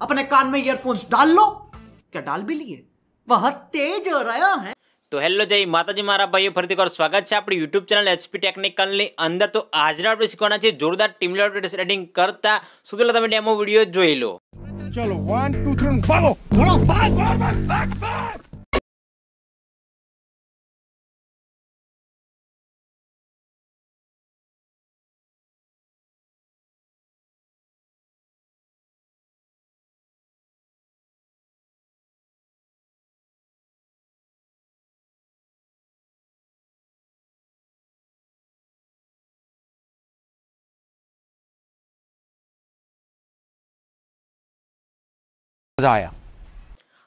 अपने कान में ईयरफोन्स डाल लो क्या डाल भी लिए वह तेज हो रहा है તો હેલો જય માતાજી મારા ભાઈઓ ફરીથી એકવાર સ્વાગત છે આપણી યુટ્યુબ ચેનલ એચપી ટેકનિકલની અંદર તો આજના આપણે શીખવાના છે જોરદાર ટીમ લેવલ રેડિંગ કરતા શું પહેલા તમે ડેમો વિડીયો જોઈ લો चलो वन टू थ्री भागो भागो भाग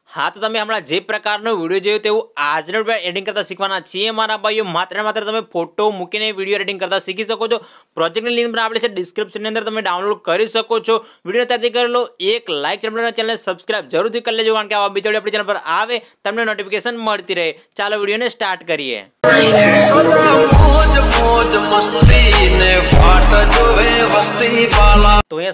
હા તો તમે હમણાં જે પ્રકારનો વીડિયો જોયો તેવું આજનો એડિંગ કરતા શીખવાના છીએ. મારા ભાઈઓ માત્ર માત્ર તમે ફોટો મૂકીને વીડિયો એડિંગ કરતા શીખી શકો છો. પ્રોજેક્ટની લિંક પણ આપણે છે ડિસ્ક્રિપ્શનની અંદર તમે ડાઉનલોડ કરી શકો છો. વીડિયો ત્યારથી કરી લો. એક લાઇક ચેનલ ચેનલને સબસ્ક્રાઇબ જરૂરથી કરી લેજો કારણ કે આવા બીજો આપણી ચેનલ પર આવે તમને નોટિફિકેશન મળતી રહે. ચાલો વિડીયોને સ્ટાર્ટ કરીએ.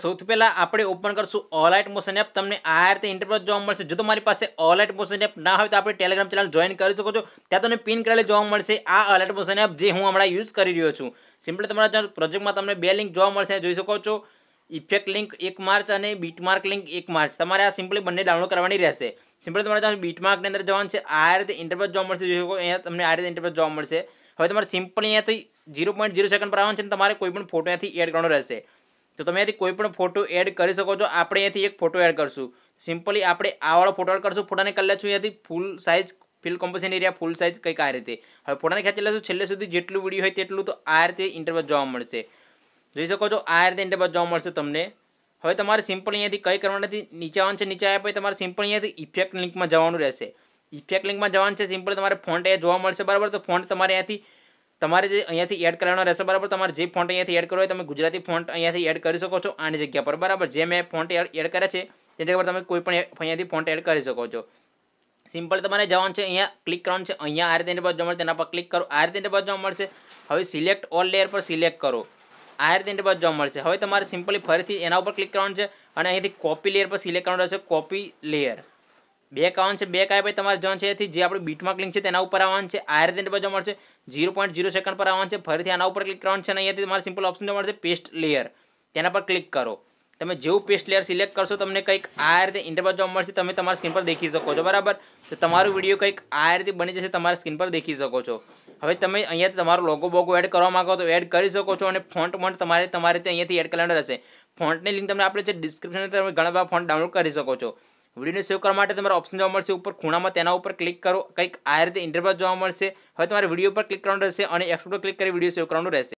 સૌથી પહેલાં આપણે ઓપન કરશું ઓલાઇટ મોશન એપ તમને આ રીતે ઇન્ટરપ્રેટ જોવા મળશે. જો તમારી પાસે ઓલાઇટ મોશન એપ ના હોય તો આપણે ટેલિગ્રામ ચેનલ જોઈન કરી શકો છો. ત્યાં તમને પિન કરેલી જોવા મળશે આ ઓલાઇટ મોશન એપ જે હું હમણાં યુઝ કરી રહ્યો છું. સિમ્પલી તમારા પ્રોજેક્ટમાં તમને બે લિંક જોવા મળશે. જોઈ શકો છો. ઇફેક્ટ લિંક એક માર્ચ અને બીટમાર્ક લિંક એક માર્ચ તમારે આ સિમ્પલી બંને ડાઉનલોડ કરવાની રહેશે. સિમ્પલી તમારે ત્યાં બીટમાર્કની અંદર જવાનું છે. આ રીતે ઇન્ટરફેસ જોવા મળશે. જોઈ શકો અહીંયા તમને આ રીતે ઇન્ટરફેસ જોવા મળશે. હવે તમારે સિમ્પલી અહીંયાથી ઝીરો પોઈન્ટ ઝીરો સેકન્ડ પર આવવાનું છે તમારે કોઈ પણ ફોટો અહીંયાથી એડ કરવાનો રહેશે. તો તમે અહીંથી કોઈ પણ ફોટો એડ કરી શકો છો. આપણે અહીંયાથી એક ફોટો એડ કરશું. સિમ્પલી આપણે આવાળો ફોટો એડ કરશું. ફોટાને કરી લેશું અહીંયાથી full size fill composition area full size કંઈક આ રીતે. હવે ફોટાને ખેંચી લેશું. છેલ્લે સુધી જેટલું વીડિયો હોય તેટલું તો આ રીતે ઇન્ટરવ્યુ જોવા મળશે. જોઈ શકો છો, આ રીતે ઇન્ટરવ્યુ જોવા મળશે તમને. હવે તમારે સિમ્પલ અહીંયાથી કંઈ કરવાનું નથી. નીચે આવવાનું છે, નીચે આવ્યા પછી તમારે સિમ્પલ અહીંયાથી ઇફેક્ટ લિંકમાં જવાનું રહેશે. ઇફેક્ટ લિંકમાં જવાનું છે સિમ્પલ તમારે ફોન્ટ એ જોવા મળશે, બરાબર? તો ફોન્ટ તમારે અહીંયાથી તમારે જે અહીંયાથી એડ કરવાનો રહેશે, બરાબર? તમારે જે ફોન્ટ અહીંયાથી એડ કરવો હોય, તમે ગુજરાતી ફોન્ટ અહીંયાથી એડ કરી શકો છો આની જગ્યા પર, બરાબર? જે મેં ફોન્ટ એડ કર્યા છે, તે જગ્યા પર તમે કોઈ પણ અહીંયાથી ફોન્ટ એડ કરી શકો છો. સિમ્પલ તમારે જવાનું છે, અહીંયા ક્લિક કરવાનું છે, અહીંયા આ રીતે ઇન્ટરફેસ જોવા મળશે, તેના પર ક્લિક કરો, આ રીતે ઇન્ટરફેસ જોવા મળશે. હવે સિલેક્ટ ઓલ લેયર પર સિલેક્ટ કરો. આ રીતે ઇન્ટરફેસ જોવા મળશે. હવે તમારે સિમ્પલી ફરીથી એના ઉપર ક્લિક કરવાનું છે અને અહીંયાથી કોપી લેયર પર સિલેક્ટ કરવાનું રહેશે કોપી લેયર બે આવવાનું છે, બે કાય ભાઈ તમારે જવાનું છે, એથી જે આપણે બીટમાર્ક લિંક છે તેના ઉપર આવવાનું છે, આ રીતે બાજુ મળશે, ઝીરો પોઈન્ટ ઝીરો સેકન્ડ પર આવવાનું છે, ફરીથી આના ઉપર ક્લિક કરવાનું છે અને અહીંયાથી તમારે સિમ્પલ ઓપ્શન જોવા મળશે પેસ્ટ લેયર તેના પર ક્લિક કરો. તમે જેવું પેસ્ટ લેયર સિલેક્ટ કરશો, તમને કંઈક આ રીતે ઇન્ટરવ્યુ જોવા મળશે, તમે તમારા સ્ક્રીન પર દેખી શકો છો, બરાબર? તો તમારું વીડિયો કંઈક આ રીતે બની જશે, તમારા સ્ક્રીન પર દેખી શકો છો. હવે તમે અહીંયાથી તમારો લોગો બોગો એડ કરવા માંગો તો એડ કરી શકો છો અને ફોન્ટ મોન્ટ તમારે તમારે અહીંયાથી એડ કરવાનું રહેશે. ફોન્ટની લિંક તમને આપણે છે ડિસ્ક્રિપ્શન તમે ઘણા બધા ફોન્ટ ડાઉનલોડ કરી શકો છો. વિડીયોને સેવ કરવા માટે તમારે ઓપ્શન જોવા મળશે ઉપર ખૂણામાં તેના ઉપર ક્લિક કરો. કંઈક આ રીતે ઇન્ટરવ્યુ જોવા મળશે. હવે તમારે વીડિયો પર ક્લિક કરવાનું રહેશે અને એક્સપોર્ટ ક્લિક કરી વીડિયો સેવ કરવાનું રહેશે.